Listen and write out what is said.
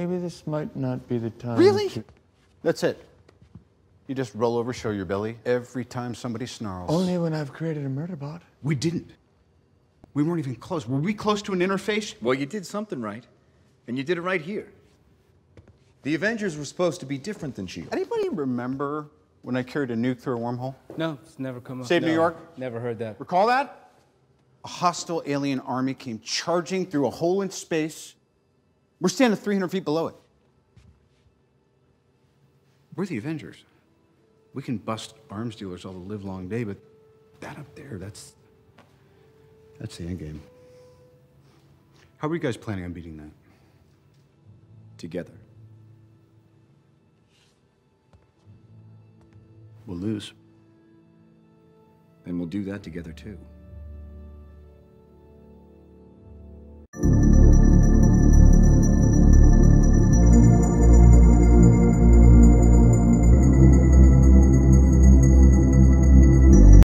maybe this might not be the time. Really? to- That's it. You just roll over, show your belly every time somebody snarls. Only when I've created a murder bot. We didn't. We weren't even close. Were we close to an interface? Well, you did something right. And you did it right here. The Avengers were supposed to be different than S.H.I.E.L.D. Anybody remember when I carried a nuke through a wormhole? No, it's never come up. Save New York? Never heard that. Recall that? A hostile alien army came charging through a hole in space. We're standing 300 feet below it. We're the Avengers. We can bust arms dealers all the live long day, but that up there, that's. That's the end game. How are you guys planning on beating that? Together. We'll lose. And we'll do that together, too.